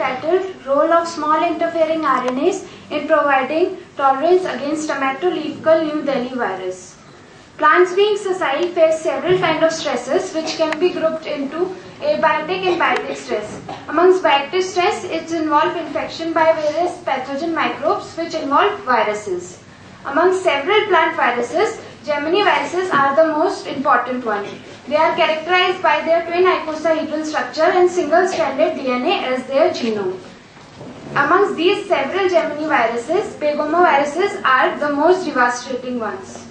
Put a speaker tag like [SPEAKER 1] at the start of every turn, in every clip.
[SPEAKER 1] entitled Role of Small Interfering RNAs in Providing Tolerance Against Tomato Leaf Curl New Delhi Virus. Plants being sessile face several kinds of stresses which can be grouped into abiotic and biotic stress. Amongst biotic stress, it involves infection by various pathogen microbes which involve viruses. Among several plant viruses, Gemini viruses are the most important one. They are characterized by their twin icosahedral structure and single-stranded DNA as their genome. Amongst these several Gemini viruses, begomoviruses are the most devastating ones.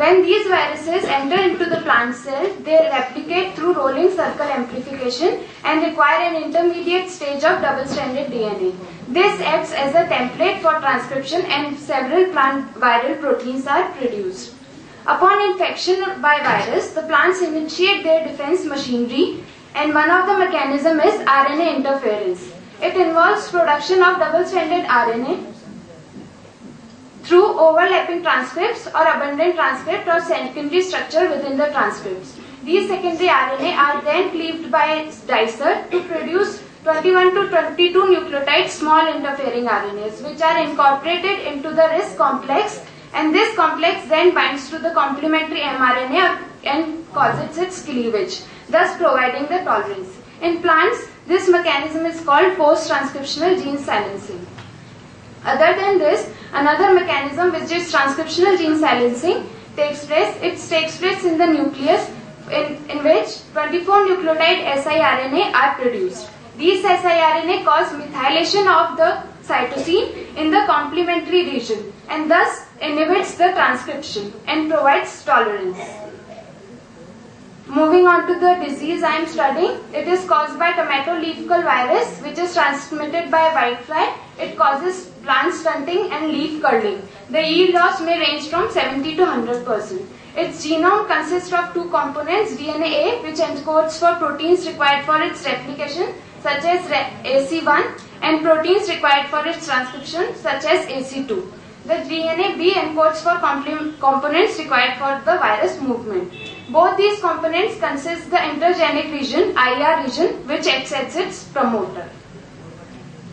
[SPEAKER 1] When these viruses enter into the plant cell, they replicate through rolling circle amplification and require an intermediate stage of double-stranded DNA. This acts as a template for transcription and several plant viral proteins are produced. Upon infection by virus, the plants initiate their defense machinery and one of the mechanism is RNA interference. It involves production of double-stranded RNA through overlapping transcripts or abundant transcript or secondary structure within the transcripts. These secondary RNA are then cleaved by dicer to produce 21 to 22 nucleotide small interfering RNAs which are incorporated into the RISC complex and this complex then binds to the complementary mRNA and causes its cleavage thus providing the tolerance. In plants this mechanism is called post-transcriptional gene silencing. Other than this, another mechanism which is transcriptional gene silencing takes place. It takes place in the nucleus in, in which 24 nucleotide siRNA are produced. These siRNA cause methylation of the cytosine in the complementary region and thus inhibits the transcription and provides tolerance. Moving on to the disease I am studying, it is caused by tomato leaf curl virus which is transmitted by whitefly. It causes plant stunting and leaf curling. The yield loss may range from 70 to 100 percent. Its genome consists of two components, DNA A which encodes for proteins required for its replication such as AC1 and proteins required for its transcription such as AC2. The DNA B encodes for components required for the virus movement. Both these components consist the intergenic region, IR region, which acts as its promoter.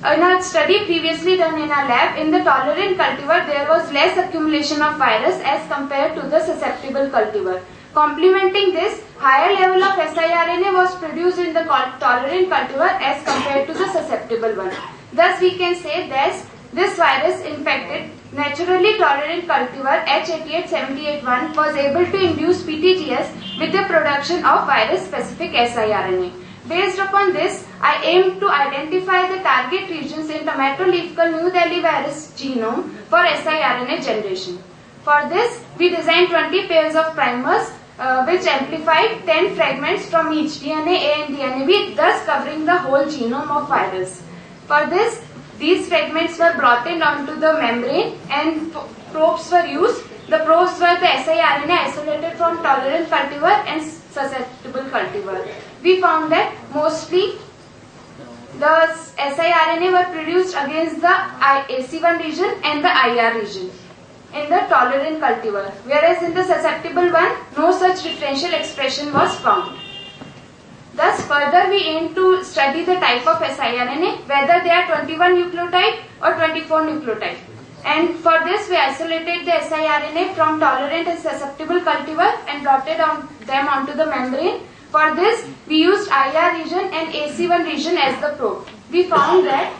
[SPEAKER 1] Uh, in a study previously done in our lab, in the tolerant cultivar, there was less accumulation of virus as compared to the susceptible cultivar. Complementing this, higher level of siRNA was produced in the tolerant cultivar as compared to the susceptible one. Thus, we can say that this virus infected naturally tolerant cultivar H88781 was able to induce PTGS with the production of virus-specific siRNA. Based upon this, I aimed to identify the target regions in tomato leaf curl New Delhi virus genome for siRNA generation. For this, we designed 20 pairs of primers uh, which amplified 10 fragments from each DNA A and DNA B, thus covering the whole genome of virus. For this, these fragments were brought in onto the membrane and probes were used. The probes were the siRNA isolated from tolerant cultivar and susceptible cultivar. We found that mostly the siRNA were produced against the AC1 region and the IR region in the tolerant cultivar, whereas in the susceptible one, no such differential expression was found. Thus, further we aim to study the type of siRNA, whether they are 21 nucleotide or 24 nucleotide. And for this, we isolated the siRNA from tolerant and susceptible cultivar and plotted on them onto the membrane. For this, we used IR region and AC1 region as the probe. We found that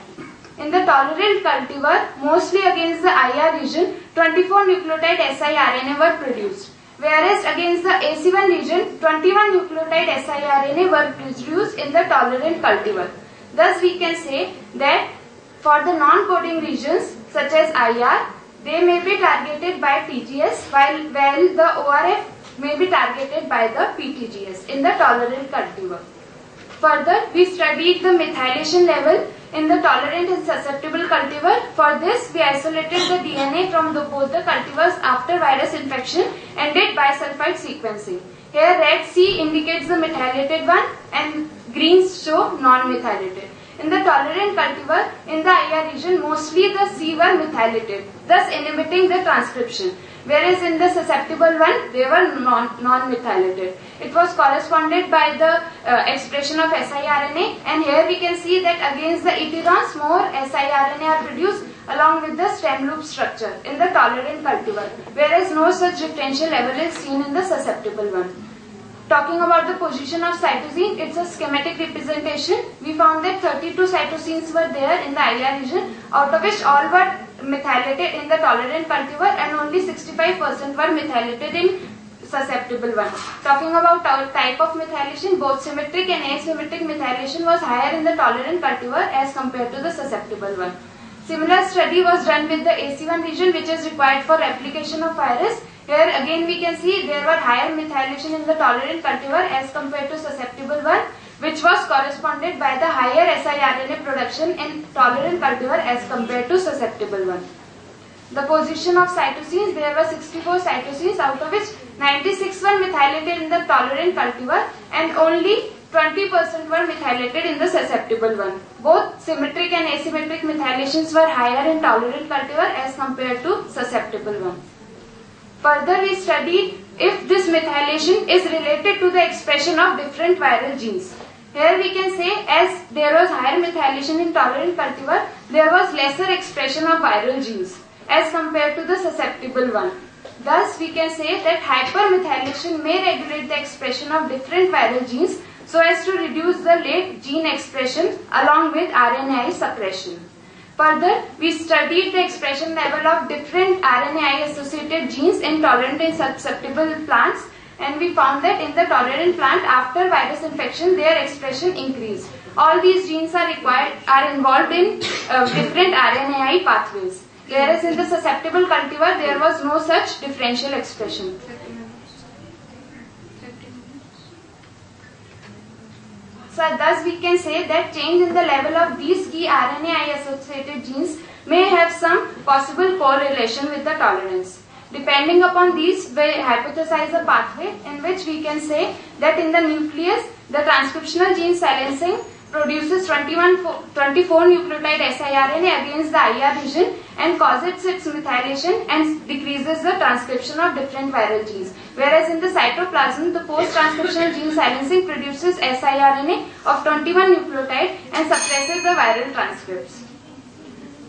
[SPEAKER 1] in the tolerant cultivar, mostly against the IR region, 24 nucleotide siRNA were produced. Whereas against the AC1 region, 21 nucleotide siRNA were produced in the tolerant cultivar. Thus, we can say that for the non-coding regions such as IR, they may be targeted by TGS while, while the ORF may be targeted by the PTGS in the tolerant cultivar. Further, we studied the methylation level in the tolerant and susceptible cultivar. For this, we isolated the DNA from the, both the cultivars after virus infection and did bisulfite sequencing. Here red C indicates the methylated one and greens show non-methylated. In the tolerant cultivar, in the IR region, mostly the C were methylated, thus inhibiting the transcription. Whereas in the susceptible one they were non, non-methylated. It was corresponded by the uh, expression of siRNA and here we can see that against the iterons more siRNA are produced along with the stem loop structure in the tolerant cultivar whereas no such differential level is seen in the susceptible one. Talking about the position of cytosine, it's a schematic representation. We found that 32 cytosines were there in the IR region, out of which all were methylated in the tolerant cultivar and only 65% were methylated in susceptible one. Talking about our type of methylation, both symmetric and asymmetric methylation was higher in the tolerant cultivar as compared to the susceptible one. Similar study was done with the AC1 region which is required for replication of virus here again we can see there were higher methylation in the tolerant cultivar as compared to susceptible one which was corresponded by the higher siRNA production in tolerant cultivar as compared to susceptible one. The position of cytosines, there were 64 cytosines out of which 96 were methylated in the tolerant cultivar and only 20% were methylated in the susceptible one. Both symmetric and asymmetric methylations were higher in tolerant cultivar as compared to susceptible one. Further, we studied if this methylation is related to the expression of different viral genes. Here we can say as there was higher methylation in tolerant cultivar, there was lesser expression of viral genes as compared to the susceptible one. Thus, we can say that hypermethylation may regulate the expression of different viral genes so as to reduce the late gene expression along with RNAi suppression. Further, we studied the expression level of different RNAi-associated genes in tolerant and susceptible plants and we found that in the tolerant plant after virus infection their expression increased. All these genes are required are involved in uh, different RNAi pathways. Whereas in the susceptible cultivar there was no such differential expression. So thus we can say that change in the level of these key RNAi associated genes may have some possible correlation with the tolerance. Depending upon these, we hypothesize a pathway in which we can say that in the nucleus, the transcriptional gene silencing produces 21, 24 nucleotide siRNA against the IR region and causes its methylation and decreases the transcription of different viral genes. Whereas in the cytoplasm, the post-transcriptional gene silencing produces siRNA of 21 nucleotide and suppresses the viral transcripts.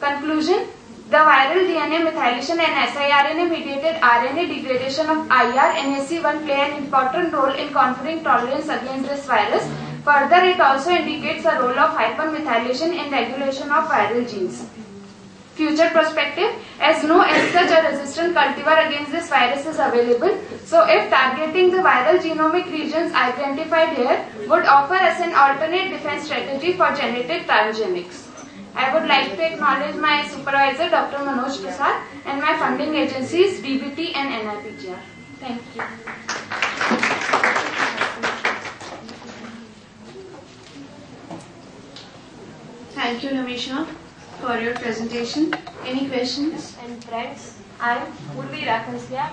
[SPEAKER 1] Conclusion the viral DNA methylation and siRNA mediated RNA degradation of IR and AC1 play an important role in conferring tolerance against this virus. Further, it also indicates a role of hypermethylation in regulation of viral genes. Future perspective, as no as such a resistant cultivar against this virus is available, so if targeting the viral genomic regions identified here would offer us an alternate defense strategy for genetic transgenics. I would like to acknowledge my supervisor Dr. Manoj Prasad and my funding agencies DBT and NIPGR. Thank you.
[SPEAKER 2] Thank you, Namisha, for your presentation. Any questions?
[SPEAKER 3] And friends, I am Purvi Rakhasia,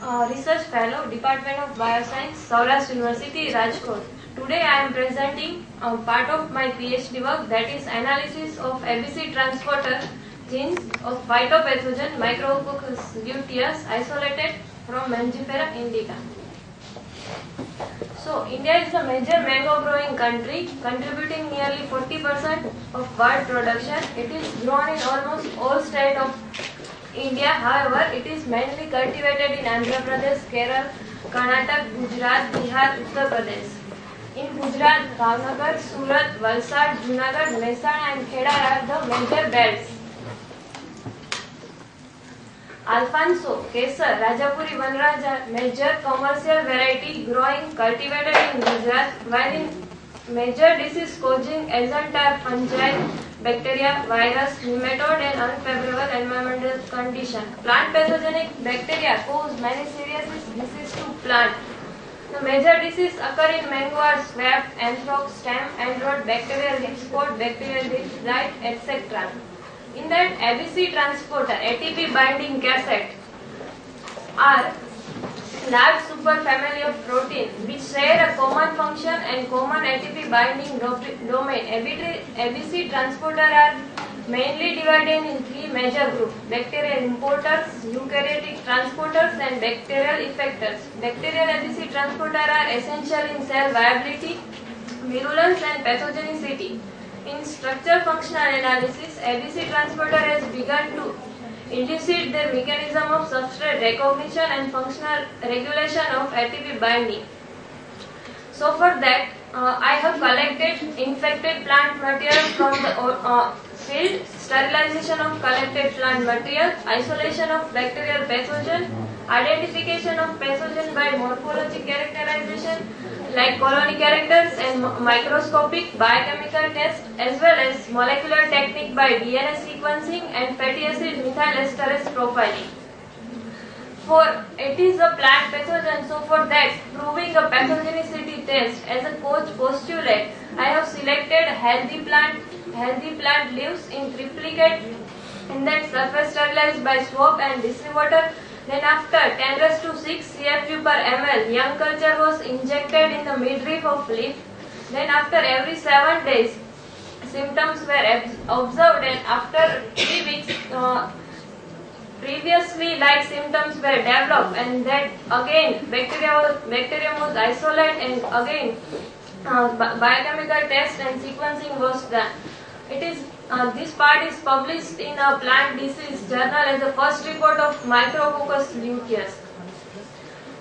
[SPEAKER 3] uh, Research Fellow, Department of Bioscience, Saurashtra University, Rajkot. Today I am presenting part of my PhD work that is analysis of ABC transporter genes of phytopathogen Micrococcus luteus isolated from Mangifera indica. So India is a major mango growing country contributing nearly 40% of world production. It is grown in almost all states of India. However, it is mainly cultivated in Andhra Pradesh, Kerala, Karnataka, Gujarat, Bihar, Uttar Pradesh. In Gujarat, Bhavnagar, Surat, Valsad, Junagadh, Mehsana and Kheda are the major belts. Alphonso Kesar Rajapuri Vanraja major commercial variety growing cultivated in Gujarat when major disease causing agents fungal bacteria virus nematode and unfavourable environmental condition plant pathogenic bacteria cause many serious disease to plant The major diseases occur in mangoes, swamp, anthrox, stem, and rot, bacterial leaf spot, bacterial leaf blight, etc. In that ABC transporter, ATP binding cassette are large superfamily of proteins which share a common function and common ATP binding domain. ABC transporter are mainly divided in three major groups bacterial importers, eukaryotic transporters, and bacterial effectors. Bacterial ABC transporter are essential in cell viability, virulence, and pathogenicity. In structure functional analysis, ABC transporter has begun to elucidate their mechanism of substrate recognition and functional regulation of ATP binding. So for that, uh, I have collected infected plant material from the uh, field, sterilization of collected plant material, isolation of bacterial pathogen, identification of pathogen by morphologic characterization like colony characters and microscopic biochemical test as well as molecular technique by DNA sequencing and fatty acid methylesterase profiling. For it is a plant pathogen so for that proving a pathogenicity test as a Koch postulate I have selected healthy plant healthy plant leaves in triplicate and then surface sterilized by swab and distributor then after 10 raised to 6 CFU per ml young culture was injected in the midrib of leaf then after every 7 days symptoms were observed and after 3 weeks uh, previously like symptoms were developed and that again bacteria was, bacterium was isolated and again uh, biochemical test and sequencing was done. It is uh, this part is published in a plant disease journal as the first report of Micrococcus luteus.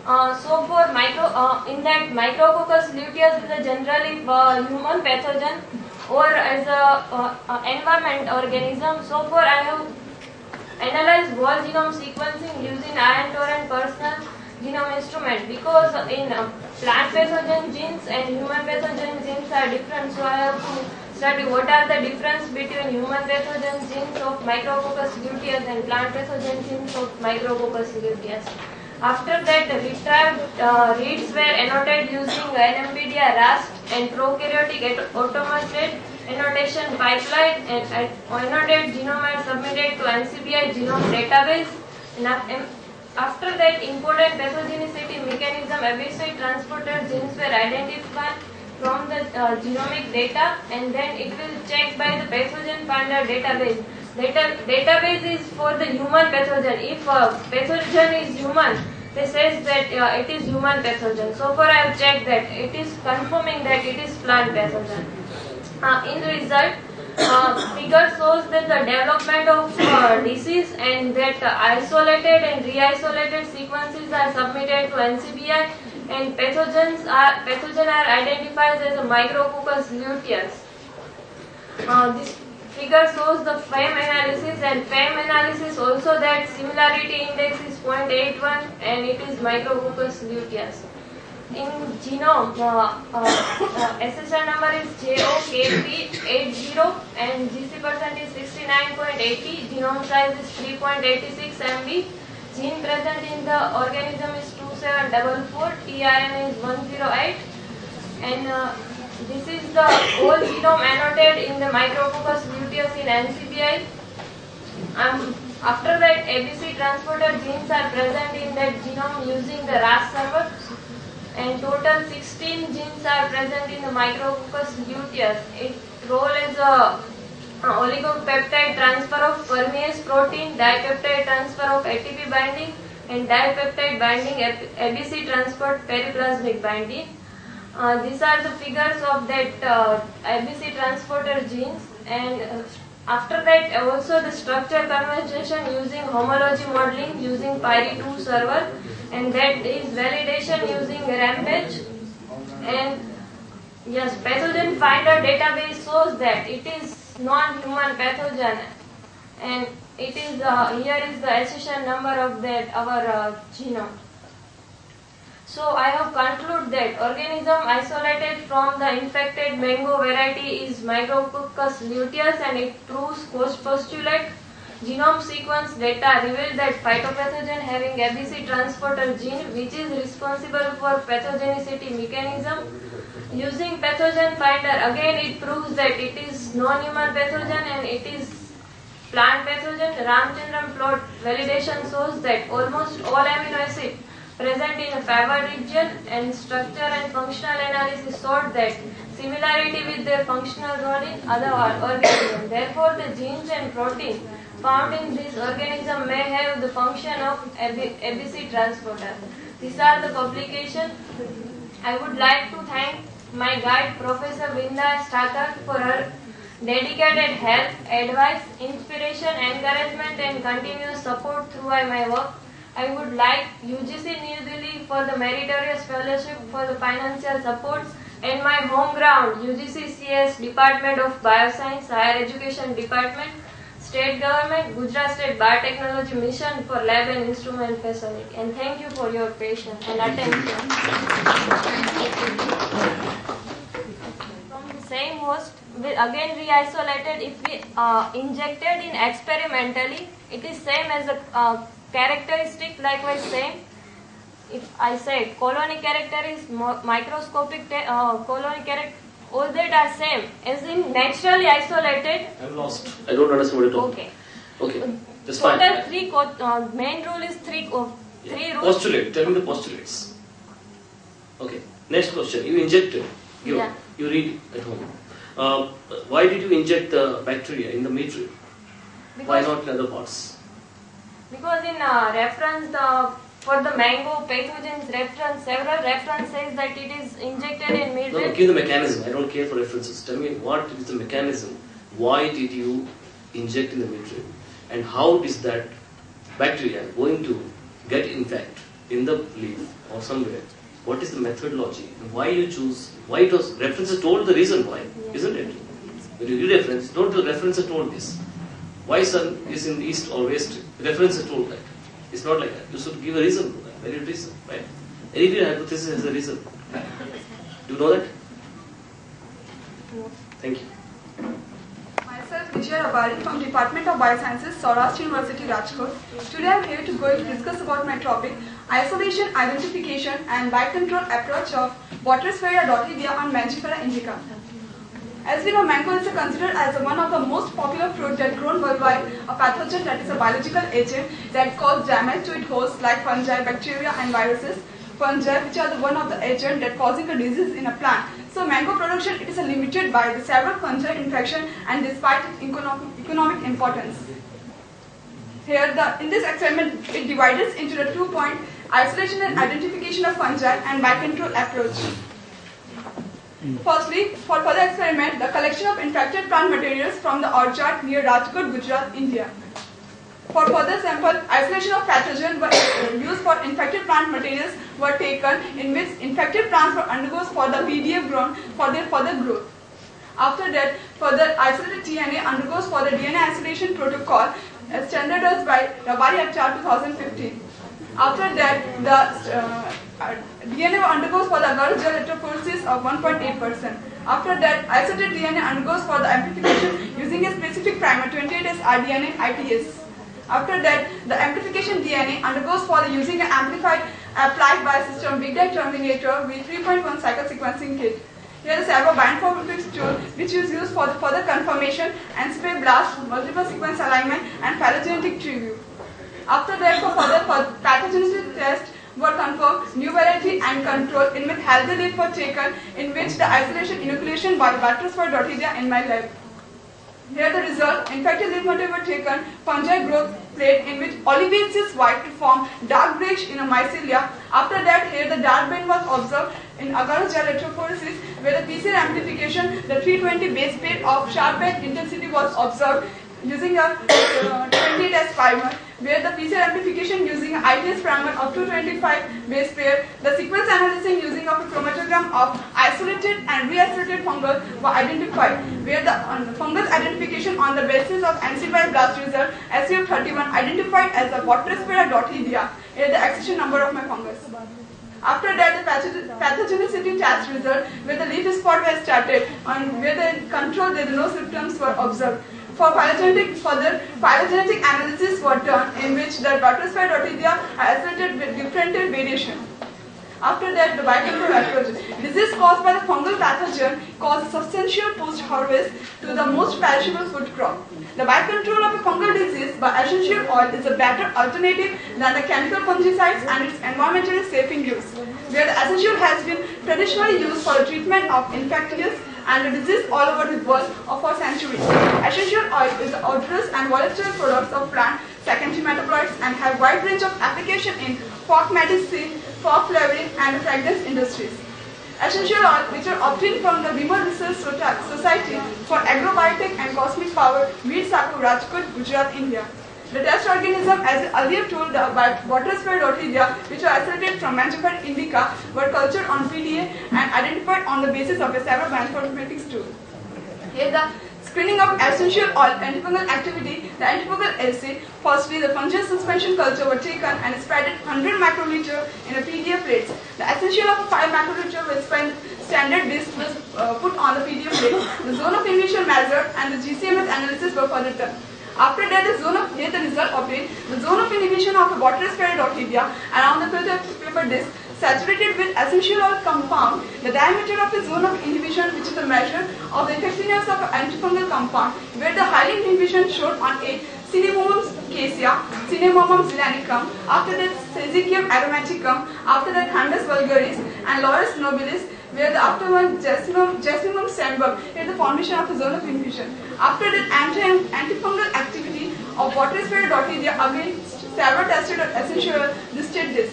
[SPEAKER 3] Uh, so for micro, uh, in that Micrococcus luteus is a generally uh, human pathogen or as a uh, environment organism. So for I have analyzed whole genome sequencing using ion torrent personal genome instrument because in uh, plant pathogen genes and human pathogen genes are different so I have to study what are the difference between human pathogen genes of Micrococcus luteus and plant pathogen genes of Micrococcus luteus. After that, the retrieved uh, reads were annotated using NMBDA RAST and prokaryotic automated annotation pipeline and, annotated genome are submitted to NCBI genome database. After that, important pathogenicity mechanism ABC transporter genes were identified from the uh, genomic data and then it will check by the pathogen finder database. Data, database is for the human pathogen. If uh, pathogen is human, they says that uh, it is human pathogen. So far I have checked that it is confirming that it is plant pathogen. Uh, in the result, uh, figure shows that the development of uh, disease and that isolated and re-isolated sequences are submitted to NCBI and pathogens are pathogen are identified as a Micrococcus luteus. Uh, this figure shows the FAM analysis and FAM analysis also that similarity index is 0.81 and it is Micrococcus luteus in genome, uh, uh, uh, SSR number is JOKP80 and GC percent is 69.80, genome size is 3.86 MB, gene present in the organism is 2744, TRN is 108 and uh, this is the whole genome annotated in the Micrococcus luteus in NCBI. Um, after that, ABC transporter genes are present in that genome using the RAST server and total 16 genes are present in the Micrococcus luteus. Its role is a oligopeptide transfer of permease protein, dipeptide transfer of ATP binding and dipeptide binding ABC transport periplasmic binding. Uh, these are the figures of that uh, ABC transporter genes. And uh, after that also the structure conversation using homology modeling using Phyre2 server. And that is validation using Rampage. And yes pathogen finder database shows that it is non-human pathogen and it is uh, here is the accession number of that our uh, genome. So I have concluded that organism isolated from the infected mango variety is Micrococcus luteus and it proves post postulate Genome sequence data revealed that phytopathogen having ABC transporter gene which is responsible for pathogenicity mechanism. Using pathogen finder again it proves that it is non-human pathogen and it is plant pathogen. Ramachandran plot validation shows that almost all amino acid present in a favored region and structure and functional analysis showed that similarity with their functional role in other organisms. Therefore, the genes and protein found in this organism may have the function of ABC transporter. These are the publications. I would like to thank my guide, Professor Vrinda S. Thaker, for her dedicated help, advice, inspiration, encouragement, and continuous support throughout my work. I would like UGC New Delhi for the meritorious fellowship for the financial supports and my home ground UGC CS Department of Bioscience Higher Education Department State Government Gujarat State Biotechnology Mission for lab and instrument facility and thank you for your patience and attention. From the same host, we again re-isolated if we uh, injected in experimentally, it is same as the uh, characteristic likewise same. If I say colony character is microscopic uh, colony character, all that are same as in naturally isolated.
[SPEAKER 4] I'm lost. I don't understand what you're talking.
[SPEAKER 3] Okay.
[SPEAKER 4] Okay, that's
[SPEAKER 3] Total
[SPEAKER 4] fine.
[SPEAKER 3] three co- uh, main rule is three co- three rules.
[SPEAKER 4] Postulate. Tell me the postulates. Okay. Next question. You injected. You,
[SPEAKER 3] Yeah.
[SPEAKER 4] you read at home. Uh, why did you inject the bacteria in the meat? Why not in other parts?
[SPEAKER 3] because in uh, reference the for the mango pathogens reference several reference says that it is injected in meat.
[SPEAKER 4] No, give the mechanism. I don't care for references. Tell me what is the mechanism? Why did you inject in the meat? And how is that bacteria going to get infect in the leaf or somewhere? What is the methodology? Why you choose? Why it was references told the reason why, isn't it? When you read reference, don't the references told this. Why sun is in east or west? References told that. It's not like that. You should give a reason that. Valid reason, right? Any given hypothesis has a reason. Do you know that? Thank you.
[SPEAKER 5] Myself, Vijay Rabari from Department of Biosciences, Saurashtra University, Rajkot. Today I am here to go discuss about my topic, isolation, identification and biocontrol approach of Botryosphaeria dothidea on Mangifera indica. As we know, mango is considered as one of the most popular fruit that grown worldwide, a pathogen that is a biological agent that cause damage to its host like fungi, bacteria and viruses. Fungi, which are the one of the agent that causing a disease in a plant. So mango production it is limited by the several fungi infection and despite its economic, importance. Here, the in this experiment, it divides into the two point isolation and identification of fungi and biocontrol approach. Firstly, for further experiment, the collection of infected plant materials from the orchard near Rajkot, Gujarat, India. For further sample, isolation of pathogen used for infected plant materials were taken in which infected plants were undergoes for the VDF grown for their further growth. After that, further isolated DNA undergoes for the DNA isolation protocol as standardized by Rabari Achar 2015. After that, the uh, Uh, DNA undergoes for the agar gel electrophoresis of 1.8%. Uh, After that, isolated DNA undergoes for the amplification using a specific primer 28S rDNA ITS. After that, the amplification DNA undergoes for the using an amplified Applied Biosystems Big Data Terminator with 3.1 cycle sequencing kit. Here is a several bioinformatics tool which is used for the further confirmation, NCBI blast, multiple sequence alignment and phylogenetic tree view. After that, for further for pathogenicity test were confirmed, new variety and control in which healthy leaf were taken in which the isolation inoculation by Botryosphaeria dothidea in my lab. Here the result, infected leaf motif were taken, fungi growth plate in which olivine white to form dark grayish in a mycelia. After that, here the dark band was observed in agar gel electrophoresis where the PCR amplification, the 320 base pair of sharp edge intensity was observed using a uh, 20 test primer where the PCR amplification using ITS primer of 225 base pair, the sequence analysis using of a chromatogram of isolated and re-isolated fungus were identified where the uh, fungus identification on the basis of NCBI blast result SCF31 identified as the Botryosphaeria dothidea is the accession number of my fungus. After that, the pathogenicity test result where the leaf spot was started and where the control there no symptoms were observed. For phylogenetic further phylogenetic analysis were done in which the Botryosphaeria dothidea are isolated with different variation. After that, the biocontrol approach. Disease caused by the fungal pathogen causes substantial post-harvest to the most perishable food crop. The biocontrol of a fungal disease by essential oil is a better alternative than the chemical fungicides and it's environmentally safe in use. Where the essential has been traditionally used for the treatment of infectious and the disease all over the world for centuries. Essential oil is the odorous and volatile products of plant secondary metabolites and have wide range of application in folk medicine, folk flavoring and fragrance industries. Essential oil which are obtained from the Vimal Research Society for Agrobiotech and Cosmic Power, Veer Saku, Rajkot, Gujarat, India. The test organism, as earlier told, the Botryosphaeria dothidea, which were isolated from Mangifera indica, were cultured on PDA and identified on the basis of a several bioinformatics tool. Here the screening of essential oil antifungal activity, the antifungal assay, firstly the fungal suspension culture were taken and spread 100 microliter in a PDA plate. The essential of 5 microliter was standard disk was uh, put on the PDA plate. The zone of inhibition measured and the GCMS analysis were further done. After that, the zone of here the result obtained, the zone of inhibition of a water Orchidea around the filter paper disc saturated with essential oil compound, the diameter of the zone of inhibition which is a measure of the effectiveness of an antifungal compound, where the high inhibition showed on a Cinnamomum cassia, Cinnamomum zeylanicum, after that Syzygium aromaticum, after that Handas vulgaris and Laurus nobilis, where the after one Jessamum, Jessamum sembum is the formation of the zone of infusion. After that anti antifungal activity of Botryosphaeria dothidea against several tested essential listed this.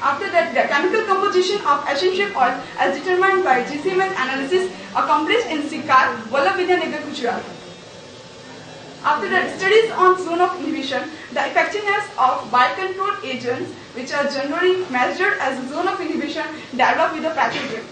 [SPEAKER 5] After that, the chemical composition of essential oil as determined by GCMS analysis accomplished in Sikar, Vallabh Gujarat. After that, studies on zone of inhibition, the effectiveness of biocontrol agents, which are generally measured as zone of inhibition developed with the pathogen.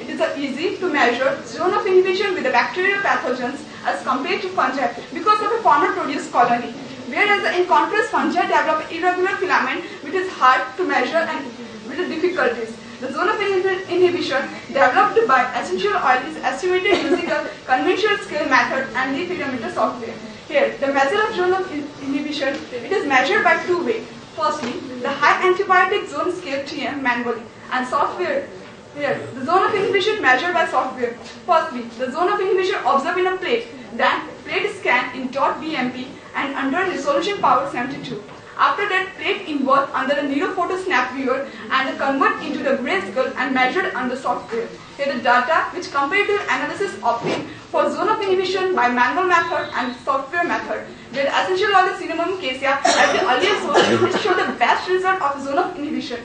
[SPEAKER 5] It is easy to measure zone of inhibition with the bacterial pathogens as compared to fungi because of a farmer-produced colony. Whereas in contrast, fungi develop irregular filament which is hard to measure and with difficulties. The zone of inhibition developed by essential oil is estimated using a conventional scale method and the pherometer software. Here, the measure of zone of inhibition, it is measured by two ways. Firstly, the high antibiotic zone scale TM manually and software. Here, the zone of inhibition measured by software. Firstly, the zone of inhibition observed in a plate, then plate scan in dot BMP and under resolution power 72. After that, plate involved under the Nero Photo Snap Viewer and convert into the grayscale and measured under software. Here the data which comparative analysis obtained for zone of inhibition by manual method and software method. The essential oil cinnamon cassia as the earlier source which show the best result of zone of inhibition.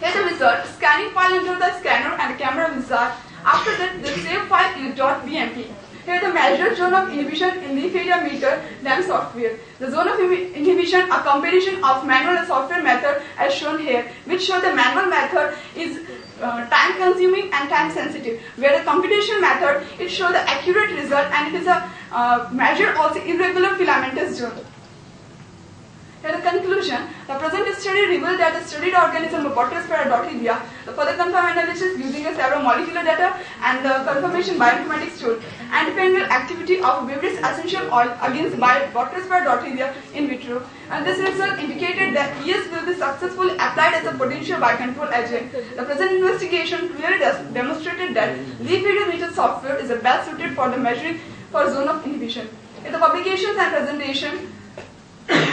[SPEAKER 5] Here the result, scanning file into the scanner and the camera wizard. After that, the save file in .bmp. Here the measured zone of inhibition in the area meter then software. The zone of inhibition a comparison of manual and software method as shown here which show the manual method is uh, time consuming and time sensitive where the computation method it show the accurate result and it is a uh, measure also irregular filamentous zone. Here the conclusion, the present study revealed that the studied organism of Botryosphaeria dothidea, the further confirm analysis using a several molecular data and the confirmation bioinformatics tool, and independent activity of various essential oil against Botryosphaeria dothidea in vitro. And this result indicated that ES will be successfully applied as a potential biocontrol agent. The present investigation clearly demonstrated that leaf meter software is the best suited for the measuring for zone of inhibition. In the publications and presentation,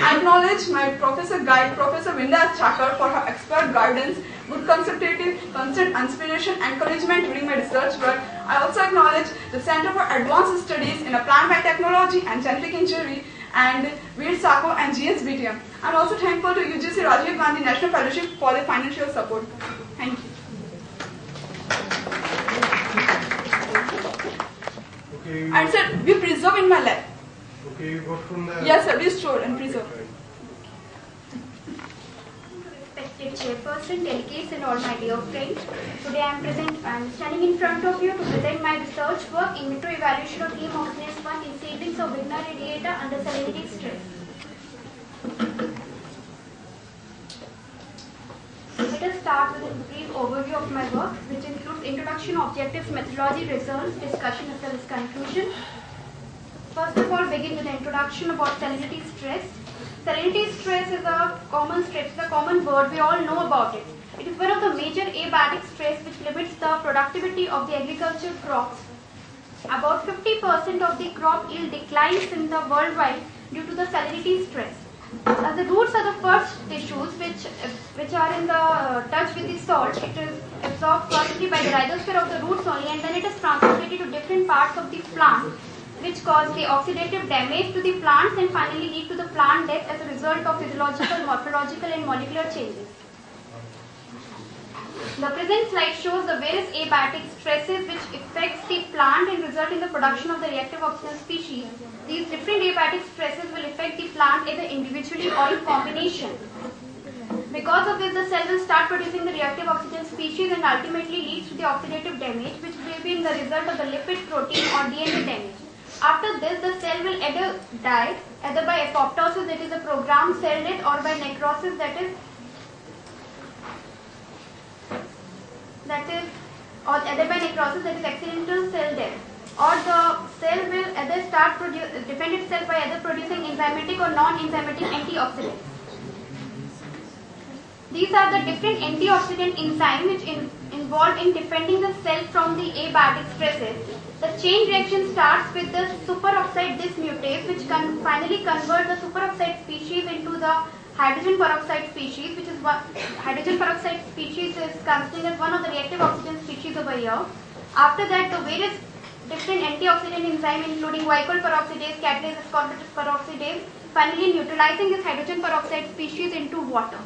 [SPEAKER 5] acknowledge my professor guide, Professor Vrinda Thaker, for her expert guidance, good consultative, constant inspiration, encouragement during my research work. I also acknowledge the Center for Advanced Studies in Applied Biotechnology and Genetic Engineering and Veer Sako and GSBTM. I'm also thankful to UGC Rajiv Gandhi National Fellowship for their financial support. Thank you. Okay. And sir, we preserve in my lab.
[SPEAKER 6] Okay, you got from the...
[SPEAKER 5] Yes, sir, we store and preserve.
[SPEAKER 7] Respected Chairperson, delegates and all my dear friends. Today I am present, I am standing in front of you to present my research work in vitro evaluation of heme oxygenase 1 in seedlings of Vigna radiata under salinity stress. Let us start with a brief overview of my work, which includes introduction, objectives, methodology, results, discussion as well as conclusion. First of all, begin with the introduction about salinity stress. Salinity stress is a common stress, it's a common word, we all know about it. It is one of the major abiotic stress which limits the productivity of the agriculture crops. About 50% of the crop yield declines in the worldwide due to the salinity stress. As the roots are the first tissues which, which are in the uh, touch with the salt, it is absorbed firstly by the rhizosphere of the roots only and then it is transported to different parts of the plant which cause the oxidative damage to the plants and finally lead to the plant death as a result of physiological, morphological and molecular changes. The present slide shows the various abiotic stresses which affects the plant and result in the production of the reactive oxygen species. These different abiotic stresses will affect the plant either individually or in combination. Because of this, the cell will start producing the reactive oxygen species and ultimately leads to the oxidative damage which will be in the result of the lipid protein or DNA damage. After this, the cell will either die either by apoptosis that is a programmed cell death or by necrosis that is that is or either by necrosis that is accidental cell death or the cell will either start produce defend itself by either producing enzymatic or non-enzymatic antioxidants. These are the different antioxidant enzymes which in, involved in defending the cell from the abiotic stresses. The chain reaction starts with the superoxide dismutase which can finally convert the superoxide species into the hydrogen peroxide species, which is what hydrogen peroxide species is considered as one of the reactive oxygen species over here. After that, the various different antioxidant enzymes, including guaiacol peroxidase, catalase ascorbic peroxidase, finally neutralizing this hydrogen peroxide species into water.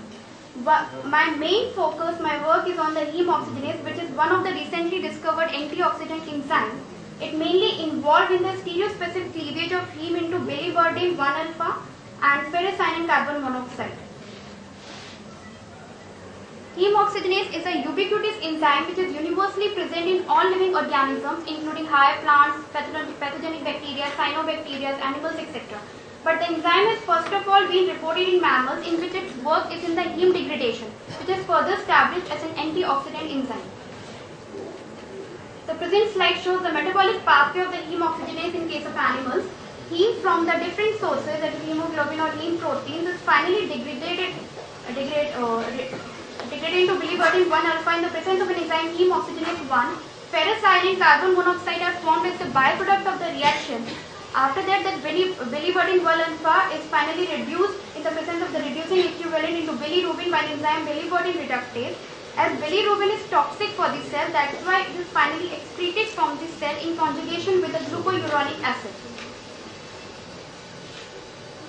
[SPEAKER 7] My main focus, my work is on the heme oxygenase, which is one of the recently discovered antioxidant enzymes. It mainly involved in the stereospecific cleavage of heme into biliverdin 1 alpha and ferrocyanine carbon monoxide. Hemoxygenase is a ubiquitous enzyme which is universally present in all living organisms including higher plants, pathogenic bacteria, cyanobacteria, animals etc. But the enzyme has first of all been reported in mammals in which its work is in the heme degradation which is further established as an antioxidant enzyme. The present slide shows the metabolic pathway of the heme oxygenase in case of animals heme from the different sources, that is hemoglobin or heme proteins, is finally degraded, degrade, uh, degraded into biliverdin 1 alpha in the presence of an enzyme heme oxygenase 1. Ferrocyanine carbon monoxide are formed as the byproduct of the reaction. After that, the biliverdin 1 alpha is finally reduced in the presence of the reducing equivalent into bilirubin by the enzyme biliverdin reductase. As bilirubin is toxic for the cell, that's why it is finally excreted from the cell in conjugation with the glucuronic acid.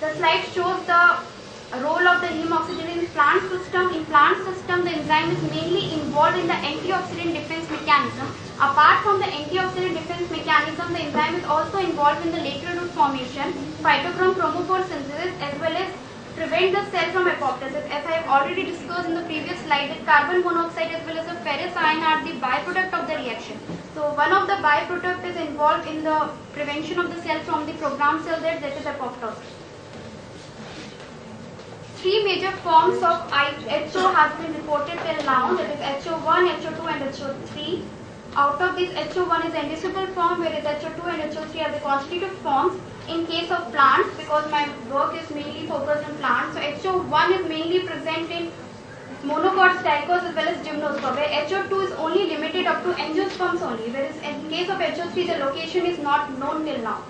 [SPEAKER 7] The slide shows the role of the hemoxygen in plant system. In plant system, the enzyme is mainly involved in the antioxidant defense mechanism. Apart from the antioxidant defense mechanism, the enzyme is also involved in the lateral root formation, phytochrome chromophore synthesis, as well as prevent the cell from apoptosis. As I have already discussed in the previous slide, that carbon monoxide as well as the ferrous ion are the byproduct of the reaction. So one of the byproduct is involved in the prevention of the cell from the programmed cell death, that is apoptosis three major forms of HO have been reported till now, that is HO1, HO2 and HO3. Out of these, HO1 is the indissoluble form, whereas HO2 and HO3 are the constitutive forms in case of plants, because my work is mainly focused on plants. So HO1 is mainly present in monocot stalkers as well as gymnosperm, where HO2 is only limited up to angiosperms only, whereas in case of HO3, the location is not known till now.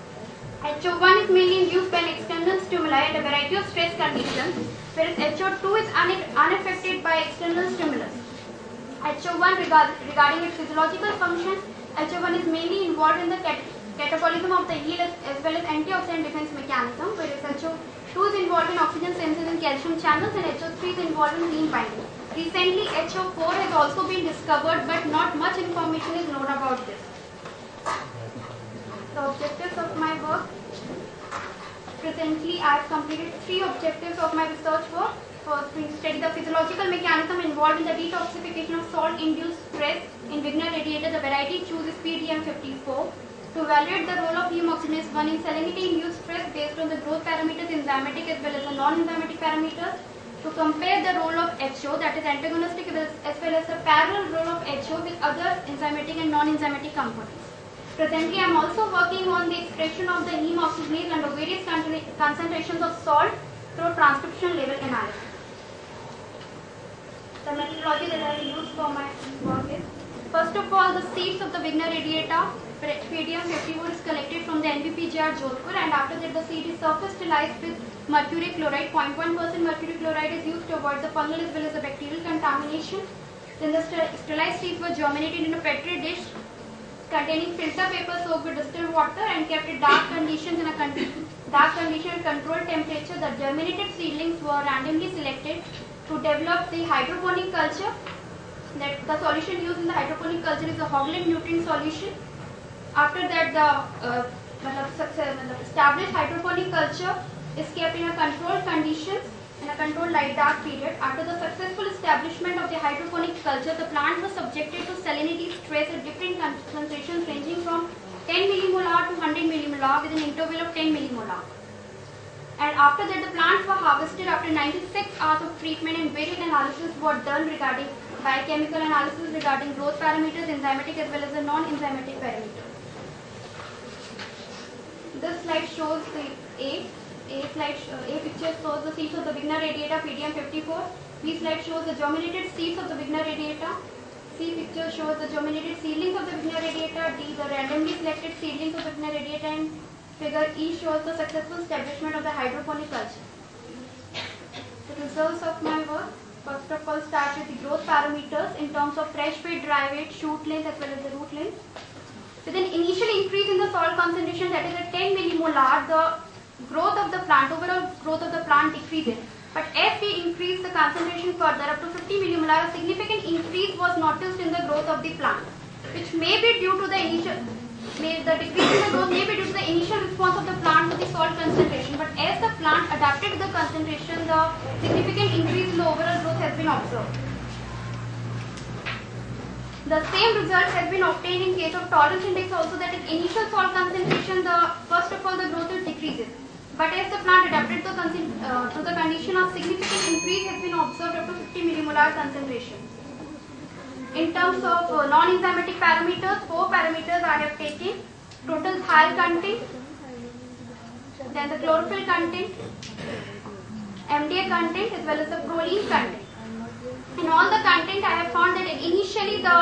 [SPEAKER 7] HO1 is mainly used by an external stimuli and a variety of stress conditions, whereas HO2 is unaffected by external stimulus. HO1 regard, regarding its physiological function, HO1 is mainly involved in the cat catabolism of the yield as, well as antioxidant defense mechanism, whereas HO2 is involved in oxygen synthesis in calcium channels and HO3 is involved in heme binding. Recently, HO4 has also been discovered, but not much information is known about this the objectives of my work. Presently, I have completed three objectives of my research work. First, we study the physiological mechanism involved in the detoxification of salt-induced stress in Vigna radiata. The variety choose is PDM54. To evaluate the role of hemoxygenase 1 in salinity-induced stress based on the growth parameters, enzymatic as well as the non-enzymatic parameters. To compare the role of HO, that is antagonistic as well as the parallel role of HO with other enzymatic and non-enzymatic components. Presently, I am also working on the expression of the heme oxygenase under various concentrations of salt through transcription level analysis. the methodology that I will use for my work is, first of all, the seeds of the Vigna radiata, Pedium 54 is collected from the NBPGR Jodhpur and after that the seed is surface sterilized with mercury chloride, 0.1% mercury chloride is used to avoid the fungal as well as the bacterial contamination. Then the sterilized seeds were germinated in a petri dish containing filter paper soaked with distilled water and kept in dark conditions in a con dark condition controlled temperature. The germinated seedlings were randomly selected to develop the hydroponic culture. That the solution used in the hydroponic culture is a Hoagland nutrient solution. After that, the uh, established hydroponic culture is kept in a controlled conditions in a controlled light dark period. After the successful establishment of the hydroponic culture, the plant was subjected to salinity stress at different concentrations ranging from 10 millimolar to 100 millimolar with an interval of 10 millimolar. And after that, the plants were harvested after 96 hours of treatment and varied analysis were done regarding biochemical analysis regarding growth parameters, enzymatic as well as the non-enzymatic parameters. This slide shows the A a slide, uh, A picture shows the seeds of the Vigna radiata PDM 54. B slide shows the germinated seeds of the Vigna radiata. C picture shows the germinated seedlings of the Vigna radiata. D the randomly selected seedlings of the Vigna radiata. And figure E shows the successful establishment of the hydroponic culture. The results of my work. First of all, start with the growth parameters in terms of fresh weight, dry weight, shoot length as well as the root length. With an initial increase in the soil concentration that is at 10 millimolar, the growth of the plant, overall growth of the plant decreases. But as we increase the concentration further up to 50 millimolar, a significant increase was noticed in the growth of the plant, which may be due to the initial, may, the decrease in the growth may be due to the initial response of the plant to the salt concentration. But as the plant adapted to the concentration, the significant increase in the overall growth has been observed. The same result has been obtained in case of tolerance index also that at initial salt concentration, the first of all the growth is decreases. But as the plant adapted to, uh, to the condition of significant increase has been observed up to 50 millimolar concentration. In terms of uh, non-enzymatic parameters, four parameters I have taken. Total thiol content, then the chlorophyll content, MDA content as well as the proline content. In all the content I have found that initially the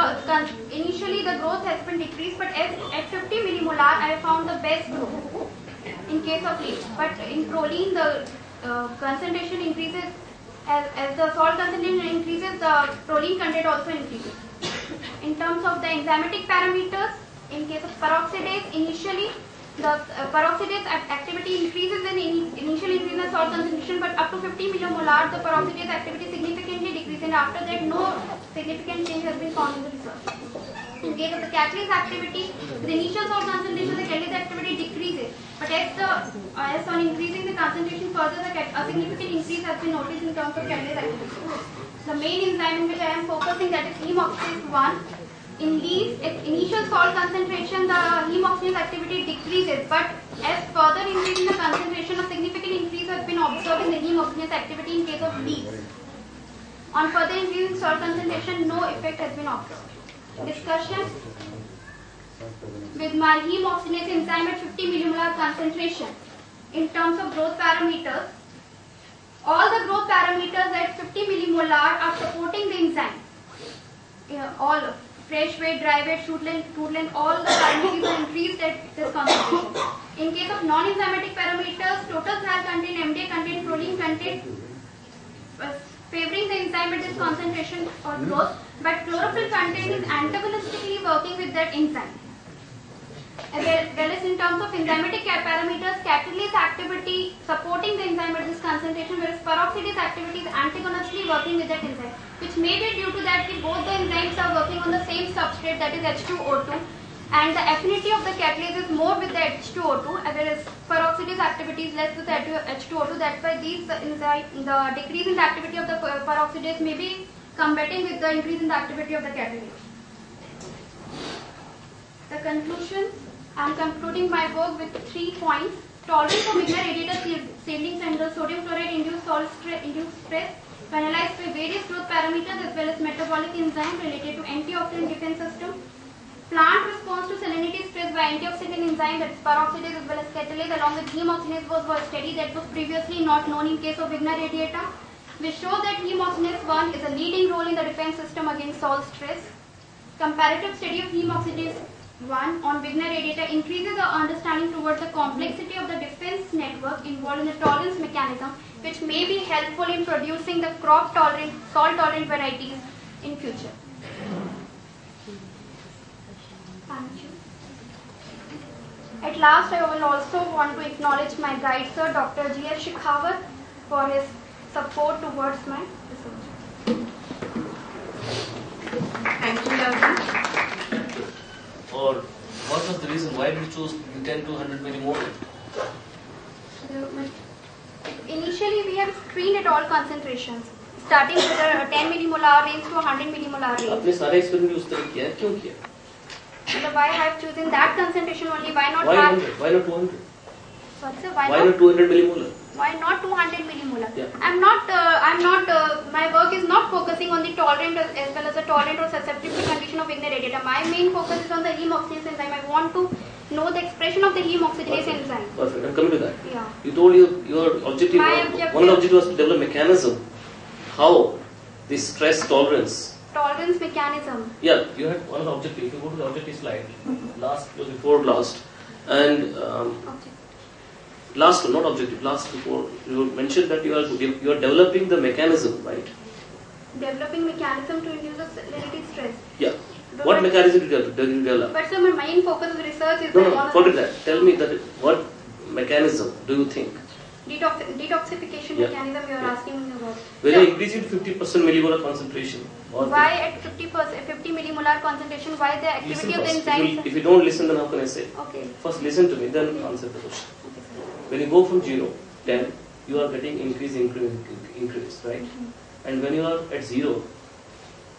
[SPEAKER 7] initially the growth has been decreased but as, at 50 millimolar I have found the best growth in case of leaf. But in proline, the uh, concentration increases as, as the salt concentration increases, the proline content also increases. In terms of the enzymatic parameters, in case of peroxidase, initially the uh, peroxidase activity increases in, in initial increase in the salt concentration, but up to 50 millimolar, the peroxidase activity significantly decreases, after that, no significant change has been found in the research. In case of the catalase activity, the initial salt concentration, the catalase activity decreases. But as the uh, as on increasing the concentration further, the a significant increase has been noticed in terms of catalase activity. The main enzyme in which I am focusing that is heme oxidase 1. In its initial salt concentration, the heme oxidase activity decreases. But as further increasing the concentration, a significant increase has been observed in the heme oxidase activity in case of leaves. On further increasing salt concentration, no effect has been observed discussion with heme oxidase enzyme at 50 millimolar concentration. In terms of growth parameters, all the growth parameters at 50 millimolar are supporting the enzyme. Yeah, all fresh weight, dry weight, shoot length, fruit length, all the parameters are increased at this concentration. In case of non-enzymatic parameters, total thiol content, MDA content, proline content, favoring the enzyme at this concentration or growth but chlorophyll content is antagonistically working with that enzyme. Whereas in terms of enzymatic parameters, catalase activity supporting the enzyme at this concentration, whereas peroxidase activity is antagonistically working with that enzyme, which may be due to that both the enzymes are working on the same substrate that is H2O2 and the affinity of the catalase is more with the H2O2 whereas peroxidase activity is less with the H2O2 that's why these the, the decrease in the activity of the peroxidase may be combating with the increase in the activity of the catalase. The conclusion, I am concluding my work with three points. Tolerance for radiata seedlings and the sodium chloride induced salt stress, induced stress analyzed by various growth parameters as well as metabolic enzyme related to antioxidant defense system. Plant response to salinity stress by antioxidant enzyme that is peroxidase as well as catalase along with heme oxidase was, study that was previously not known in case of Vigna radiata We show that hemoxidase 1 is a leading role in the defense system against salt stress. Comparative study of hemoxidase 1 on Vigna radiata increases our understanding towards the complexity of the defense network involved in the tolerance mechanism, which may be helpful in producing the crop tolerant, salt tolerant varieties in future. Thank you. At last, I will also want to acknowledge my guide, sir, Dr. G. F. Shekhawat, for his support towards my research.
[SPEAKER 2] Thank you, Lavanya.
[SPEAKER 4] Or what was the reason why we chose 10 to 100
[SPEAKER 7] millimole? Initially, we have screened at all concentrations, starting with the 10 millimolar range to 100 millimolar range.
[SPEAKER 4] आपने सारे experiment उस तरह किया क्यों किया?
[SPEAKER 7] So why I have chosen that concentration only? Why not
[SPEAKER 4] why
[SPEAKER 7] have?
[SPEAKER 4] 100 why not 200
[SPEAKER 7] Sorry, sir, why,
[SPEAKER 4] why
[SPEAKER 7] not?
[SPEAKER 4] not 200 millimolar
[SPEAKER 7] Why not 200 millimolar?
[SPEAKER 4] Yeah.
[SPEAKER 7] I'm not. Uh, I'm not. Uh, my work is not focusing on the tolerant as, as well as the tolerant or susceptible condition of radiata. My main focus is on the hemoxidase enzyme. I want to know the expression of the hemoxidase
[SPEAKER 4] Perfect.
[SPEAKER 7] enzyme.
[SPEAKER 4] perfect I'm coming to that
[SPEAKER 7] Yeah.
[SPEAKER 4] you told you your objective
[SPEAKER 7] My objective-
[SPEAKER 4] one objectives was to develop mechanism how this stress tolerance
[SPEAKER 7] Tolerance mechanism.
[SPEAKER 4] Yeah, you had one of the objective. If you go to the objective slide, last was before last, and um, last one, not objective, last before you mentioned that you are you are developing the mechanism, right?
[SPEAKER 7] Developing mechanism to induce a salinity stress.
[SPEAKER 4] Yeah.
[SPEAKER 7] But
[SPEAKER 4] What mechanism did you develop- did you develop?
[SPEAKER 7] But sir, my main focus of research is
[SPEAKER 4] No, no, forget that. Tell me that what mechanism do you think?
[SPEAKER 7] Detox, detoxification
[SPEAKER 4] Yeah.
[SPEAKER 7] mechanism you are
[SPEAKER 4] Yeah.
[SPEAKER 7] asking me about.
[SPEAKER 4] When
[SPEAKER 7] So,
[SPEAKER 4] you increase it to 50% millimolar concentration,
[SPEAKER 7] why at 50 percent, eh, 50 millimolar concentration? Why the
[SPEAKER 4] listen
[SPEAKER 7] activity of the
[SPEAKER 4] first. If if you don't listen, then how can I say?
[SPEAKER 7] Okay.
[SPEAKER 4] First, listen to me, then answer the question. When you go from 0, 10, you are getting increase, increase, increase, right? Mm-hmm. And when you are at 0,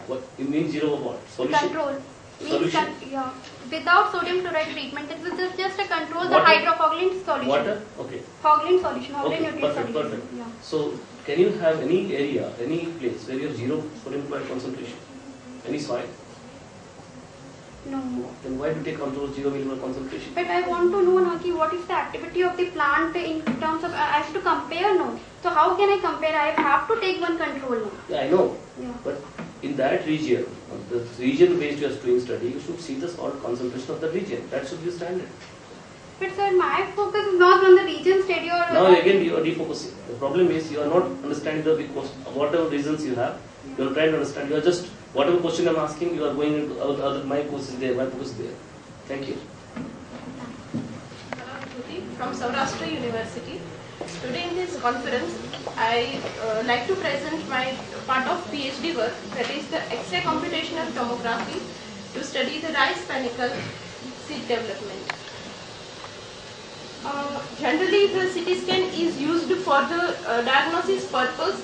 [SPEAKER 4] what you mean 0 of what? Solution?
[SPEAKER 7] Control. Means
[SPEAKER 4] Solution.
[SPEAKER 7] con- yeah. Without sodium chloride treatment, this is just, just a control the hydrocoagulin solution.
[SPEAKER 4] Water? Okay.
[SPEAKER 7] Hoagland solution,
[SPEAKER 4] Okay, perfect,
[SPEAKER 7] solution.
[SPEAKER 4] perfect.
[SPEAKER 7] Yeah.
[SPEAKER 4] So, can you have any area, any place where you have 0 sodium chloride concentration? Any soil?
[SPEAKER 7] No.
[SPEAKER 4] Then why do you take control of 0 millimolar concentration?
[SPEAKER 7] But I want to know, Naki, what is the activity of the plant in terms of, uh, I have to compare, no. So how can I compare? I have to take one control, no.
[SPEAKER 4] Yeah, I know.
[SPEAKER 7] Yeah.
[SPEAKER 4] But in that region, the region based you are doing study, you should see the salt concentration of the region. That should be the standard.
[SPEAKER 7] But sir, my focus is not on the region study or...
[SPEAKER 4] Now again you are defocusing. The problem is you are not understanding the big question. Whatever reasons you have, you are trying to understand. You are just whatever question I'm asking, you are going into other, other my focus is there, my focus is there. Thank you.
[SPEAKER 8] Bhuti from Saurashtra University. Today in this conference, I uh, like to present my part of PhD work that is the X-ray computational tomography to study the rice panicle seed development. Uh, generally, the CT scan is used for the uh, diagnosis purpose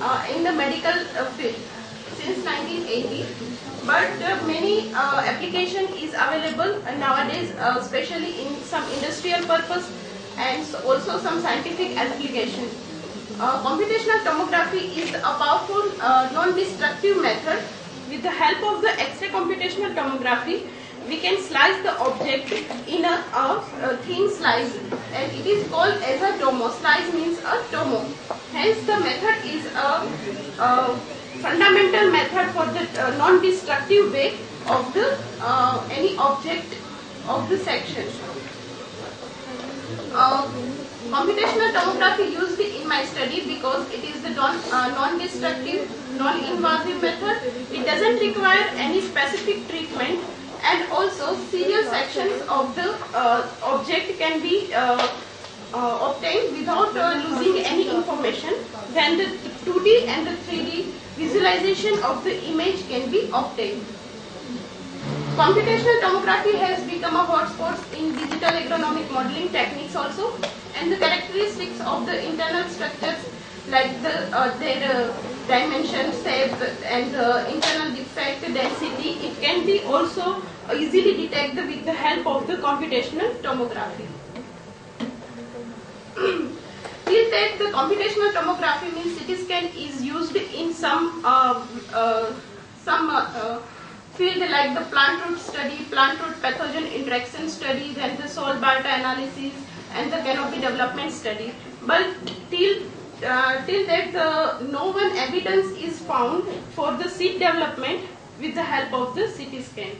[SPEAKER 8] uh, in the medical uh, field since 1980. But uh, many uh, application is available nowadays, uh, especially in some industrial purpose and also some scientific application. Uh, computational tomography is a powerful uh, non-destructive method. With the help of the X-ray computational tomography, we can slice the object in a, a, a thin slice and it is called as a tomo. Slice means a tomo. Hence the method is a, a fundamental method for the uh, non-destructive way of the uh, any object of the section. Uh, computational tomography used in my study because it is the uh, non-destructive, non-invasive method. It doesn't require any specific treatment and also serial sections of the uh, object can be uh, uh, obtained without uh, losing any information. Then the 2D and the 3D visualization of the image can be obtained. Computational tomography has become a hotspot in digital agronomic modeling techniques also and the characteristics of the internal structures like the uh, their uh, dimension, shape and uh, internal defect density it can be also easily detected with the help of the computational tomography. Till date, the computational tomography means CT scan is used in some uh, uh, some uh, field like the plant root study, plant root pathogen interaction study, then the soil biota analysis and the canopy development study. But till uh, till that the no one evidence is found for the seed development with the help of the CT scan.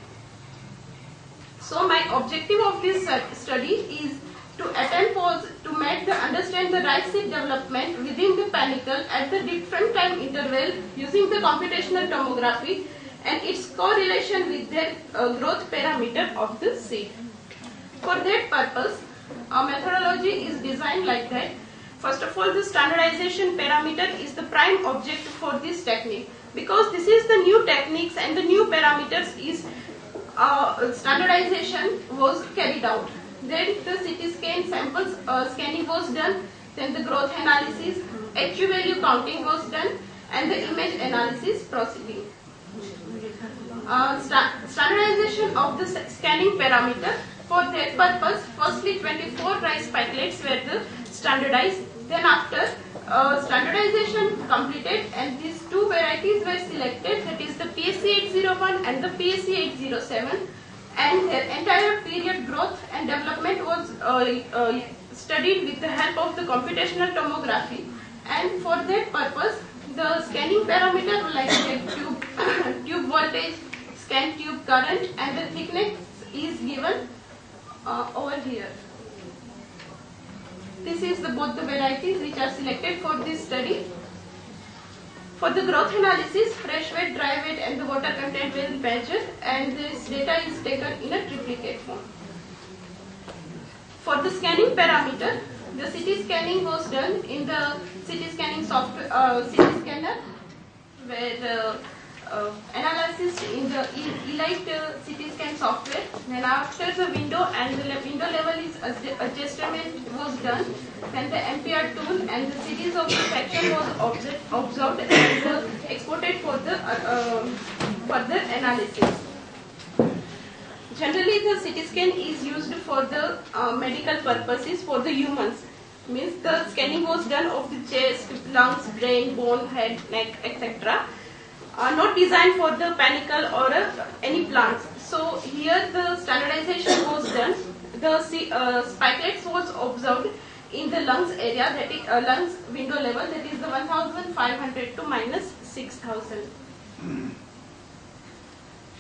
[SPEAKER 8] So my objective of this study is to attempt was to make the understand the right seed development within the panicle at the different time interval using the computational tomography and its correlation with the uh, growth parameter of the seed. For that purpose, our methodology is designed like that. First of all, the standardization parameter is the prime object for this technique because this is the new techniques and the new parameters is uh, standardization was carried out. Then the CT scan samples uh, scanning was done, then the growth analysis, HU value counting was done and the image analysis proceeding. Uh, sta standardization of the scanning parameter. For that purpose, firstly 24 rice spikelets were the standardized. Then after uh, standardization completed and these two varieties were selected that is the PSC 801 and the PSC 807 and their entire period growth and development was uh, uh, studied with the help of the computational tomography and for that purpose the scanning parameter like tube, tube voltage, scan tube current and the thickness is given uh, over here. This is the, both the varieties which are selected for this study. For the growth analysis, fresh weight, dry weight and the water content will measured and this data is taken in a triplicate form. For the scanning parameter, the CT scanning was done in the CT scanning software, uh, CT scanner where uh, uh, analysis in the Elite uh, CT scan software. Then after the window and the window level is adjustment was done, then the MPR tool and the series of the section was observed and exported for the uh, um, further analysis. Generally, the CT scan is used for the uh, medical purposes for the humans. Means the scanning was done of the chest, lungs, brain, bone, head, neck, etc are not designed for the panicle or uh, any plants. So here the standardization was done. The uh, spikelets was observed in the lungs area that is uh, lungs window level that is the 1500 to minus 6000.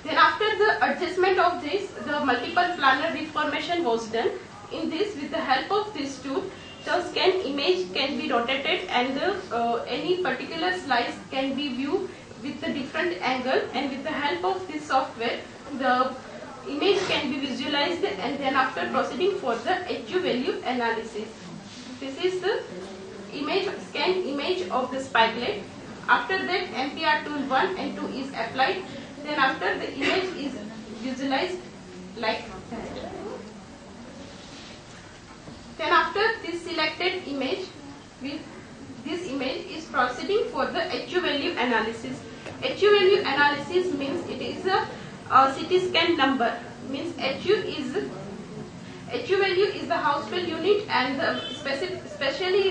[SPEAKER 8] Then after the adjustment of this, the multiple planar reformation was done. In this, with the help of this tool, the scan image can be rotated and the, uh, any particular slice can be viewed with the different angle and with the help of this software the image can be visualized and then after proceeding for the HU value analysis. This is the image scan image of the spikelet. After that MPR tool 1 and 2 is applied. Then after the image is visualized like that. Then after this selected image, with this image is proceeding for the HU value analysis. HU value analysis means it is a, a CT scan number. Means HU is HU value is the Hounsfield unit and the specific,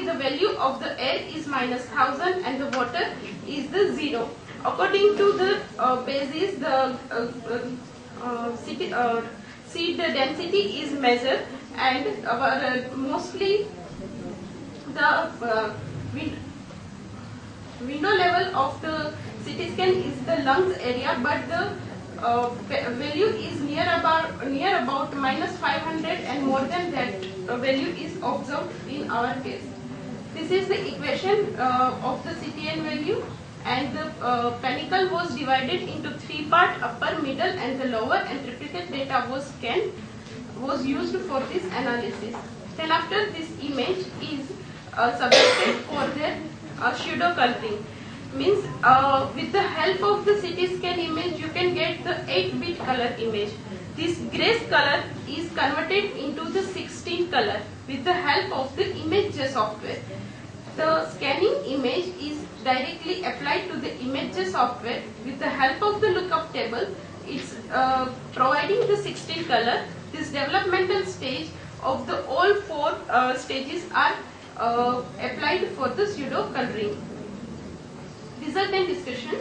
[SPEAKER 8] the value of the air is minus 1000 and the water is the zero. According to the uh, basis, the uh, uh, uh city, uh, seed density is measured and uh, mostly the wind, window level of the CT scan is the lungs area, but the uh, value is near about near about minus 500 and more than that uh, value is observed in our case. This is the equation uh, of the CTN value and the uh, panicle was divided into three part upper, middle and the lower and triplicate data was scanned was used for this analysis. Then after this image is uh, subjected for their uh, pseudo coloring means uh, with the help of the CT scan image you can get the 8 bit color image. This grace color is converted into the 16 color with the help of the image software. The scanning image is directly applied to the image software with the help of the lookup table. It's uh, providing the 16 color. This developmental stage of the all four uh, stages are uh, applied for the pseudo coloring. Result and discussion.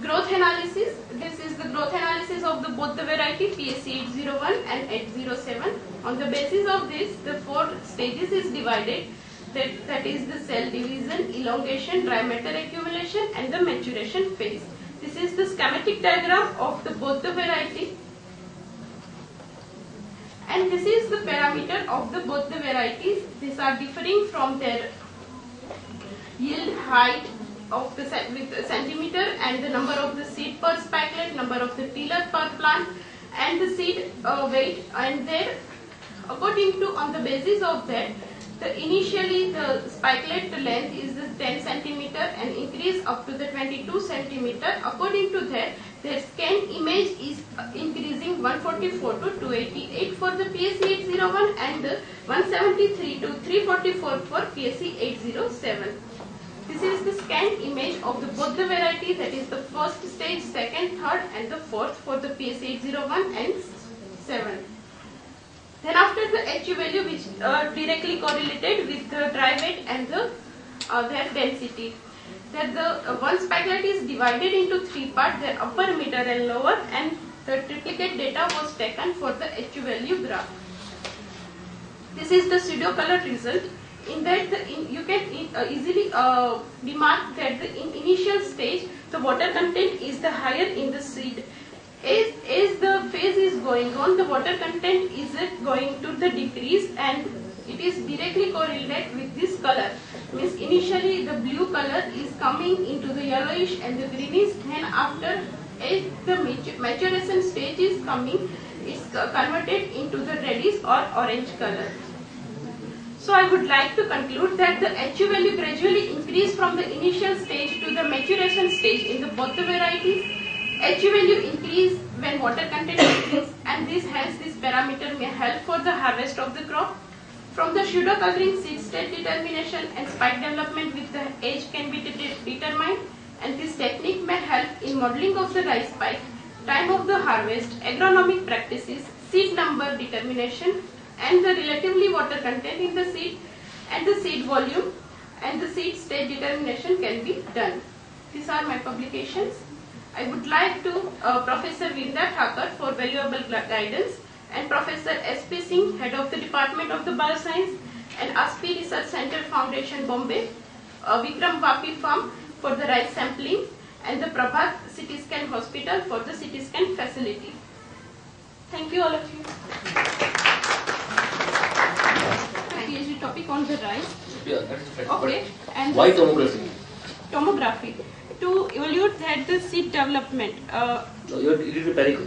[SPEAKER 8] Growth analysis. This is the growth analysis of the both the variety PSC 801 and 807. On the basis of this, the four stages is divided. that, that is the cell division, elongation, dry matter accumulation and the maturation phase. This is the schematic diagram of the both the variety and this is the parameter of the both the varieties. These are differing from their yield height of the centimeter and the number of the seed per spikelet, number of the tiller per plant and the seed uh, weight. And there according to on the basis of that the initially the spikelet length is the 10 centimeter and increase up to the 22 centimeter. According to that their scan image is increasing 144 to 288 for the PSC 801 and 173 to 344 for PSC 807 this is the scanned image of the both the varieties that is the first stage, second, third and the fourth for the PS801 and 7. Then after the HU value which uh, directly correlated with the dry weight and the uh, their density. That the uh, one spikelet is divided into three parts, their upper, middle and lower and the triplicate data was taken for the HU value graph. This is the pseudo color result in that the, in, you can uh, easily uh, remark that the in initial stage the water content is the higher in the seed. As, as the phase is going on the water content is going to the decrease and it is directly correlated with this color. Means initially the blue color is coming into the yellowish and the greenish then after as the maturation stage is coming it's converted into the reddish or orange color so I would like to conclude that the HU value gradually increase from the initial stage to the maturation stage in the both the varieties. HU value increase when water content increase and this hence this parameter may help for the harvest of the crop. From the pseudo coloring seed state determination and spike development with the age can be de determined and this technique may help in modeling of the rice spike, time of the harvest, agronomic practices, seed number determination and the relatively water content in the seed and the seed volume and the seed state determination can be done. These are my publications. I would like to uh, Professor Vrinda Thaker for valuable guidance and Professor S.P. Singh, Head of the Department of the Bioscience and ASPI Research Center Foundation Bombay, uh, Vikram Vapi Farm for the rice sampling and the Prabhat CT Scan Hospital for the CT Scan facility. Thank you all of you. PhD topic on the rice.
[SPEAKER 4] Yeah.
[SPEAKER 8] Okay. And
[SPEAKER 4] Why tomography?
[SPEAKER 8] Tomography. To evaluate that the seed development. Uh,
[SPEAKER 4] no, you did it in panicle.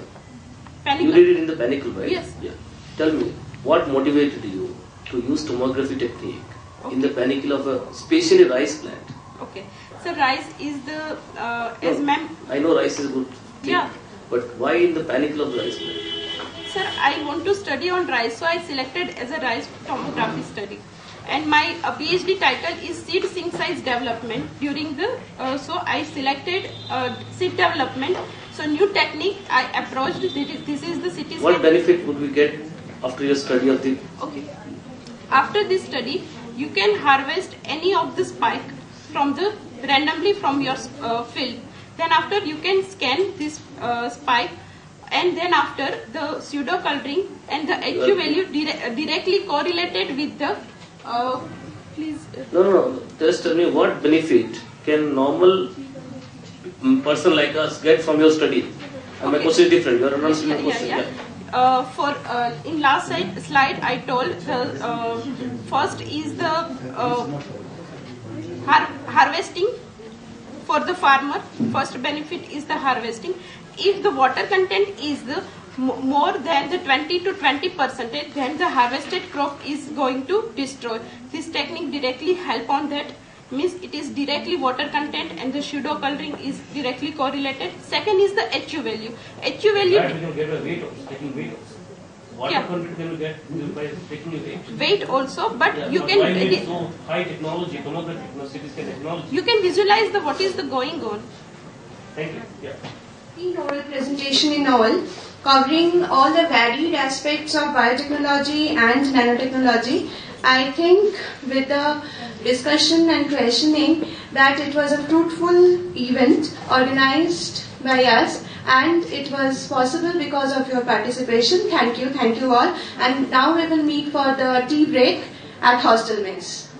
[SPEAKER 8] Panicle.
[SPEAKER 4] You did it in the panicle, right?
[SPEAKER 8] Yes.
[SPEAKER 4] Yeah. Tell me, what motivated you to use tomography technique okay. in the panicle of a spatially rice plant?
[SPEAKER 8] Okay. So rice is the uh,
[SPEAKER 4] no,
[SPEAKER 8] as ma'am.
[SPEAKER 4] I know rice is good. Thing,
[SPEAKER 8] yeah.
[SPEAKER 4] But why in the panicle of the rice plant?
[SPEAKER 8] Sir, I want to study on rice, so I selected as a rice tomography study. And my uh, PhD title is seed sink size development. During the, uh, so I selected uh, seed development. So new technique I approached. This is the city.
[SPEAKER 4] What benefit would we get after your study of the?
[SPEAKER 8] Okay. After this study, you can harvest any of the spike from the randomly from your uh, field. Then after you can scan this uh, spike and then after the pseudo coloring and the HU value dire directly correlated with the uh, please uh,
[SPEAKER 4] no no no. Just tell me what benefit can normal person like us get from your study? Okay. my question is different. You are answering
[SPEAKER 8] yeah,
[SPEAKER 4] question
[SPEAKER 8] yeah, yeah. Uh, for uh, in last slide, slide I told the uh, first is the uh, har harvesting for the farmer. First benefit is the harvesting if the water content is the more than the 20 to 20 percentage then the harvested crop is going to destroy this technique directly help on that means it is directly water content and the pseudo coloring is directly correlated second is the HU value HU value
[SPEAKER 6] that can get a weight also, taking weight also. Water
[SPEAKER 8] Yeah.
[SPEAKER 6] content can get by taking weight.
[SPEAKER 8] weight also but
[SPEAKER 6] Yeah,
[SPEAKER 8] you
[SPEAKER 6] but
[SPEAKER 8] can
[SPEAKER 6] why so high technology, technology, technology.
[SPEAKER 8] you can visualize the what is the going on
[SPEAKER 6] Thank you. Yeah.
[SPEAKER 2] Oral presentation in all covering all the varied aspects of biotechnology and nanotechnology. I think with the discussion and questioning that it was a fruitful event organized by us and it was possible because of your participation. Thank you, thank you all. And now we will meet for the tea break at Hostel Mess.